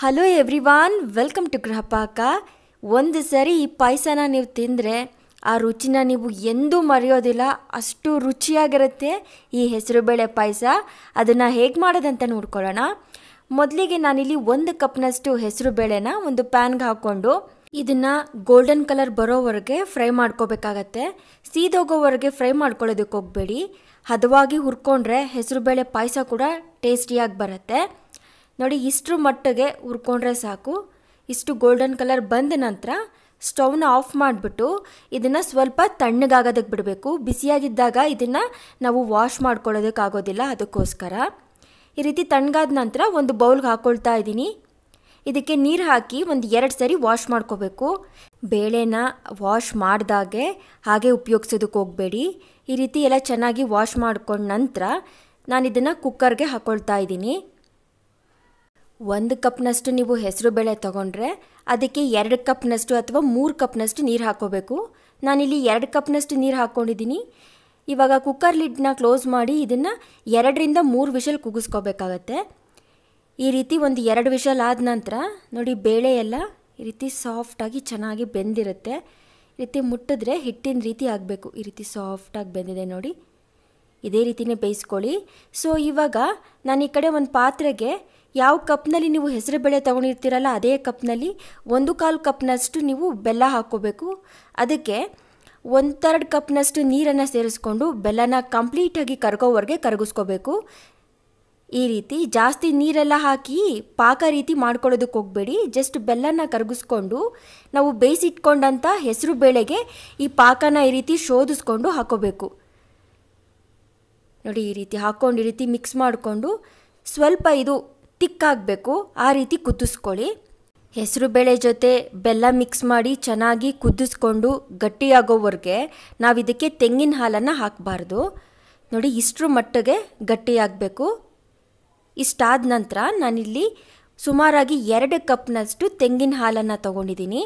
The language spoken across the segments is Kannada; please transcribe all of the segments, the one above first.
Hello everyone welcome to Gruhapaka ಒಂದು ಸರಿ ಈ ಪಾಯಸನ ನೀವು ತಿಂದರೆ ಆ ರುಚಿನ ನೀವು ಎಂದೂ ಮರೆಯೋದಿಲ್ಲ, ಅಷ್ಟು ರುಚಿಯಾಗಿರುತ್ತೆ ಈ ಹೆಸರುಬೇಳೆ ಪಾಯಸ. ಅದನ್ನು ಹೇಗೆ ಮಾಡೋದಂತ ನೋಡ್ಕೊಳ್ಳೋಣ. ಮೊದಲಿಗೆ ನಾನಿಲ್ಲಿ ಒಂದು ಕಪ್ನಷ್ಟು ಹೆಸರು ಬೇಳೆನ ಒಂದು ಪ್ಯಾನ್ಗೆ ಹಾಕ್ಕೊಂಡು ಇದನ್ನು ಗೋಲ್ಡನ್ ಕಲರ್ ಬರೋವರೆಗೆ ಫ್ರೈ ಮಾಡ್ಕೋಬೇಕಾಗತ್ತೆ. ಸೀದೋಗೋವರೆಗೆ ಫ್ರೈ ಮಾಡ್ಕೊಳ್ಳೋದಕ್ಕೆ ಹೋಗಬೇಡಿ. ಹದವಾಗಿ ಹುರ್ಕೊಂಡ್ರೆ ಹೆಸರುಬೇಳೆ ಪಾಯಸ ಕೂಡ ಟೇಸ್ಟಿಯಾಗಿ ಬರುತ್ತೆ. ನೋಡಿ, ಇಷ್ಟರ ಮಟ್ಟಿಗೆ ಹುರ್ಕೊಂಡ್ರೆ ಸಾಕು. ಇಷ್ಟು ಗೋಲ್ಡನ್ ಕಲರ್ ಬಂದ ನಂತರ ಸ್ಟೌವ್ನ ಆಫ್ ಮಾಡಿಬಿಟ್ಟು ಇದನ್ನು ಸ್ವಲ್ಪ ತಣ್ಣಗಾಗೋದಕ್ಕೆ ಬಿಡಬೇಕು. ಬಿಸಿಯಾಗಿದ್ದಾಗ ಇದನ್ನು ನಾವು ವಾಶ್ ಮಾಡ್ಕೊಳ್ಳೋದಕ್ಕಾಗೋದಿಲ್ಲ ಅದಕ್ಕೋಸ್ಕರ. ಈ ರೀತಿ ತಣ್ಣಗಾದ ನಂತರ ಒಂದು ಬೌಲ್ಗೆ ಹಾಕ್ಕೊಳ್ತಾ ಇದ್ದೀನಿ. ಇದಕ್ಕೆ ನೀರು ಹಾಕಿ ಒಂದು ಎರಡು ಸರಿ ವಾಶ್ ಮಾಡ್ಕೋಬೇಕು. ಬೇಳೆನ ವಾಶ್ ಮಾಡಿದಾಗೆ ಹಾಗೆ ಉಪಯೋಗಿಸೋದಕ್ಕೆ ಹೋಗಬೇಡಿ. ಈ ರೀತಿ ಎಲ್ಲ ಚೆನ್ನಾಗಿ ವಾಶ್ ಮಾಡ್ಕೊಂಡ ನಂತರ ನಾನು ಇದನ್ನು ಕುಕ್ಕರ್ಗೆ ಹಾಕ್ಕೊಳ್ತಾ ಇದ್ದೀನಿ. ಒಂದು ಕಪ್ನಷ್ಟು ನೀವು ಹೆಸರು ಬೇಳೆ ತೊಗೊಂಡ್ರೆ ಅದಕ್ಕೆ ಎರಡು ಕಪ್ನಷ್ಟು ಅಥವಾ ಮೂರು ಕಪ್ನಷ್ಟು ನೀರು ಹಾಕೋಬೇಕು ನಾನಿಲ್ಲಿ ಎರಡು ಕಪ್ನಷ್ಟು ನೀರು ಹಾಕ್ಕೊಂಡಿದ್ದೀನಿ. ಇವಾಗ ಕುಕ್ಕರ್ ಲಿಡ್ನ ಕ್ಲೋಸ್ ಮಾಡಿ ಇದನ್ನು ಎರಡರಿಂದ ಮೂರು ವಿಷಲ್ ಕುಗಿಸ್ಕೋಬೇಕಾಗತ್ತೆ ಈ ರೀತಿ ಒಂದು ಎರಡು ವಿಷಲ್ ಆದ ನಂತರ ನೋಡಿ ಬೇಳೆ ಎಲ್ಲ ಈ ರೀತಿ ಸಾಫ್ಟಾಗಿ ಚೆನ್ನಾಗಿ ಬೆಂದಿರುತ್ತೆ. ಈ ರೀತಿ ಮುಟ್ಟಿದ್ರೆ ಹಿಟ್ಟಿನ ರೀತಿ ಆಗಬೇಕು. ಈ ರೀತಿ ಸಾಫ್ಟಾಗಿ ಬೆಂದಿದೆ ನೋಡಿ. ಇದೇ ರೀತಿನೇ ಬೇಯಿಸ್ಕೊಳ್ಳಿ. ಸೊ ಇವಾಗ ನಾನು ಈ ಕಡೆ ಒಂದು ಪಾತ್ರೆಗೆ ಯಾವ ಕಪ್ನಲ್ಲಿ ನೀವು ಹೆಸರು ಬೇಳೆ ತೊಗೊಂಡಿರ್ತೀರಲ್ಲ ಅದೇ ಕಪ್ನಲ್ಲಿ ಒಂದು ಕಾಲು ಕಪ್ನಷ್ಟು ನೀವು ಬೆಲ್ಲ ಹಾಕ್ಕೋಬೇಕು. ಅದಕ್ಕೆ ಒಂದು ಥರ್ಡ್ ಕಪ್ನಷ್ಟು ನೀರನ್ನು ಸೇರಿಸ್ಕೊಂಡು ಬೆಲ್ಲನ ಕಂಪ್ಲೀಟಾಗಿ ಕರ್ಗೋವರೆಗೆ ಕರಗಿಸ್ಕೋಬೇಕು. ಈ ರೀತಿ ಜಾಸ್ತಿ ನೀರೆಲ್ಲ ಹಾಕಿ ಪಾಕ ರೀತಿ ಮಾಡ್ಕೊಳ್ಳೋದಕ್ಕೆ ಹೋಗಬೇಡಿ. ಜಸ್ಟ್ ಬೆಲ್ಲನ ಕರಗಿಸ್ಕೊಂಡು ನಾವು ಬೇಯಿಸಿಟ್ಕೊಂಡಂಥ ಹೆಸರು ಬೇಳೆಗೆ ಈ ಪಾಕನ ಈ ರೀತಿ ಶೋಧಿಸ್ಕೊಂಡು ಹಾಕೋಬೇಕು ನೋಡಿ ಈ ರೀತಿ ಹಾಕ್ಕೊಂಡು ಈ ರೀತಿ ಮಿಕ್ಸ್ ಮಾಡಿಕೊಂಡು ಸ್ವಲ್ಪ ಇದು ತಿಕ್ಕಾಗಬೇಕು, ಆ ರೀತಿ ಕುದಿಸ್ಕೊಳ್ಳಿ. ಹೆಸರುಬೇಳೆ ಜೊತೆ ಬೆಲ್ಲ ಮಿಕ್ಸ್ ಮಾಡಿ ಚೆನ್ನಾಗಿ ಕುದಿಸ್ಕೊಂಡು ಗಟ್ಟಿಯಾಗೋವರೆಗೆ ನಾವು ಇದಕ್ಕೆ ತೆಂಗಿನ ಹಾಲನ್ನು ಹಾಕಬಾರ್ದು. ನೋಡಿ, ಇಷ್ಟರ ಮಟ್ಟಿಗೆ ಗಟ್ಟಿಯಾಗಬೇಕು. ಇಷ್ಟಾದ ನಂತರ ನಾನಿಲ್ಲಿ ಸುಮಾರಾಗಿ ಎರಡು ಕಪ್ನಷ್ಟು ತೆಂಗಿನ ಹಾಲನ್ನು ತೊಗೊಂಡಿದ್ದೀನಿ.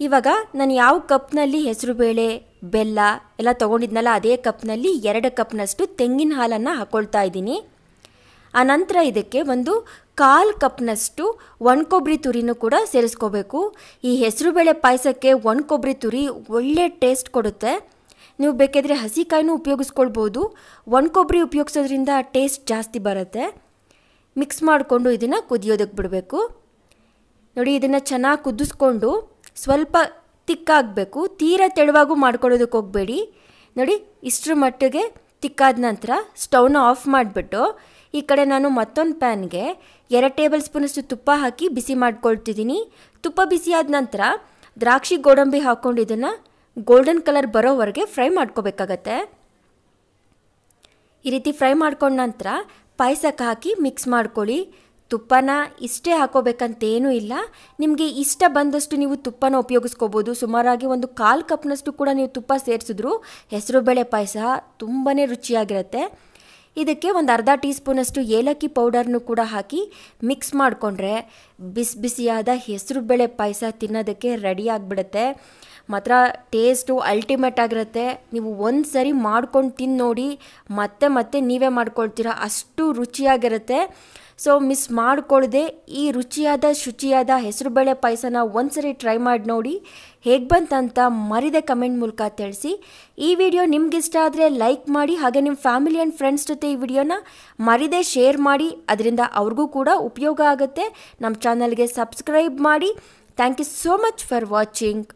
ಇವಾಗ ನಾನು ಯಾವ ಕಪ್ನಲ್ಲಿ ಹೆಸರುಬೇಳೆ ಬೆಲ್ಲ ಎಲ್ಲ ತೊಗೊಂಡಿದ್ನಲ್ಲ, ಅದೇ ಕಪ್ನಲ್ಲಿ ಎರಡು ಕಪ್ನಷ್ಟು ತೆಂಗಿನ ಹಾಲನ್ನು ಹಾಕ್ಕೊಳ್ತಾ ಇದ್ದೀನಿ. ಆನಂತರ ಇದಕ್ಕೆ ಒಂದು ಕಾಲು ಕಪ್ನಷ್ಟು ಒಣಕೊಬ್ಬರಿ ತುರಿನೂ ಕೂಡ ಸೇರಿಸ್ಕೋಬೇಕು. ಈ ಹೆಸರುಬೇಳೆ ಪಾಯಸಕ್ಕೆ ಒಣಕೊಬ್ಬರಿ ತುರಿ ಒಳ್ಳೆ ಟೇಸ್ಟ್ ಕೊಡುತ್ತೆ. ನೀವು ಬೇಕಾದರೆ ಹಸಿಕಾಯಿನೂ ಉಪಯೋಗಿಸ್ಕೊಳ್ಬೋದು. ಒಣಕೊಬ್ಬರಿ ಉಪಯೋಗಿಸೋದ್ರಿಂದ ಟೇಸ್ಟ್ ಜಾಸ್ತಿ ಬರುತ್ತೆ. ಮಿಕ್ಸ್ ಮಾಡಿಕೊಂಡು ಇದನ್ನು ಕುದಿಯೋದಕ್ಕೆ ಬಿಡಬೇಕು. ನೋಡಿ, ಇದನ್ನು ಚೆನ್ನಾಗಿ ಕುದಿಸ್ಕೊಂಡು ಸ್ವಲ್ಪ ತಿಕ್ಕಾಗಬೇಕು. ತೀರಾ ತೆಳುವಾಗೂ ಮಾಡ್ಕೊಳ್ಳೋದಕ್ಕೆ ಹೋಗಬೇಡಿ. ನೋಡಿ, ಇಷ್ಟರ ಮಟ್ಟಿಗೆ ತಿಕ್ಕಾದ ನಂತರ ಸ್ಟವ್ನ ಆಫ್ ಮಾಡಿಬಿಟ್ಟು ಈ ಕಡೆ ನಾನು ಮತ್ತೊಂದು ಪ್ಯಾನ್ಗೆ ಎರಡು ಟೇಬಲ್ ಸ್ಪೂನಷ್ಟು ತುಪ್ಪ ಹಾಕಿ ಬಿಸಿ ಮಾಡ್ಕೊಳ್ತಿದ್ದೀನಿ. ತುಪ್ಪ ಬಿಸಿಯಾದ ನಂತರ ದ್ರಾಕ್ಷಿ ಗೋಡಂಬಿ ಹಾಕ್ಕೊಂಡು ಇದನ್ನು ಗೋಲ್ಡನ್ ಕಲರ್ ಬರೋವರೆಗೆ ಫ್ರೈ ಮಾಡ್ಕೋಬೇಕಾಗತ್ತೆ. ಈ ರೀತಿ ಫ್ರೈ ಮಾಡ್ಕೊಂಡ ನಂತರ ಪಾಯಸಕ್ಕೆ ಹಾಕಿ ಮಿಕ್ಸ್ ಮಾಡ್ಕೊಳ್ಳಿ. ತುಪ್ಪನ ಇಷ್ಟೇ ಹಾಕೋಬೇಕಂತೇನೂ ಇಲ್ಲ. ನಿಮಗೆ ಇಷ್ಟ ಬಂದಷ್ಟು ನೀವು ತುಪ್ಪನ ಉಪಯೋಗಿಸ್ಕೋಬೋದು. ಸುಮಾರಾಗಿ ಒಂದು ಕಾಲು ಕಪ್ನಷ್ಟು ಕೂಡ ನೀವು ತುಪ್ಪ ಸೇರಿಸಿದ್ರು ಹೆಸರುಬೇಳೆ ಪಾಯಸ ತುಂಬಾ ರುಚಿಯಾಗಿರುತ್ತೆ. ಇದಕ್ಕೆ ಒಂದು ಅರ್ಧ ಟೀ ಸ್ಪೂನಷ್ಟು ಏಲಕ್ಕಿ ಪೌಡರ್ನು ಕೂಡ ಹಾಕಿ ಮಿಕ್ಸ್ ಮಾಡಿಕೊಂಡ್ರೆ ಬಿಸಿ ಬಿಸಿಯಾದ ಹೆಸರು ಬೇಳೆ ಪಾಯಸ ತಿನ್ನೋದಕ್ಕೆ ರೆಡಿ ಆಗಿಬಿಡುತ್ತೆ. ಮಾತ್ರ ಟೇಸ್ಟು ಅಲ್ಟಿಮೇಟ್ ಆಗಿರುತ್ತೆ. ನೀವು ಒಂದು ಸರಿ ಮಾಡ್ಕೊಂಡು ತಿಂದು ನೋಡಿ, ಮತ್ತೆ ಮತ್ತೆ ನೀವೇ ಮಾಡ್ಕೊಳ್ತೀರಾ. ಅಷ್ಟು ರುಚಿಯಾಗಿರುತ್ತೆ. ಸೊ ಮಿಸ್ ಮಾಡ್ಕೊಳ್ಳದೆ ಈ ರುಚಿಯಾದ, ಶುಚಿಯಾದ ಹೆಸರುಬೇಳೆ ಪಾಯಸನ ಒಂದ್ಸರಿ ಟ್ರೈ ಮಾಡಿ ನೋಡಿ. ಹೇಗೆ ಬಂತಂತ ಮರಿದೆ ಕಮೆಂಟ್ ಮೂಲಕ ತಿಳಿಸಿ. ಈ ವಿಡಿಯೋ ನಿಮ್ಗೆ ಇಷ್ಟ ಆದರೆ ಲೈಕ್ ಮಾಡಿ, ಹಾಗೆ ನಿಮ್ಮ ಫ್ಯಾಮಿಲಿ ಆ್ಯಂಡ್ ಫ್ರೆಂಡ್ಸ್ ಜೊತೆ ಈ ವಿಡಿಯೋನ ಮರಿದೆ ಶೇರ್ ಮಾಡಿ. ಅದರಿಂದ ಅವ್ರಿಗೂ ಕೂಡ ಉಪಯೋಗ ಆಗುತ್ತೆ. ನಮ್ಮ ಚಾನಲ್ಗೆ ಸಬ್ಸ್ಕ್ರೈಬ್ ಮಾಡಿ. Thank you so much for watching